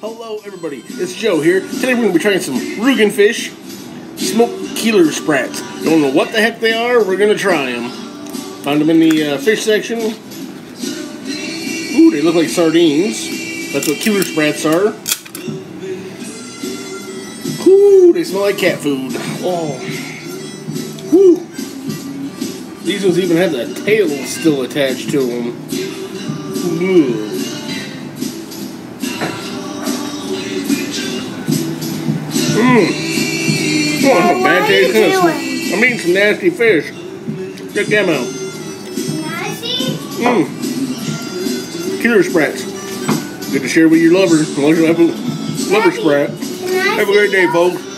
Hello, everybody. It's Joe here. Today we're going to be trying some Rugen Fisch, smoked Kieler sprats. Don't know what the heck they are. We're going to try them. Found them in the uh, fish section. Ooh, they look like sardines. That's what Kieler sprats are. Ooh, they smell like cat food. Oh. Whew. These ones even have the tail still attached to them. Ooh. Mmm. Oh, bad taste. Huh? I'm eating some nasty fish. Check them out. Nasty? Mmm. Killer sprats. Good to share with your lover. Unless you have a lover sprat. Have a great day, folks.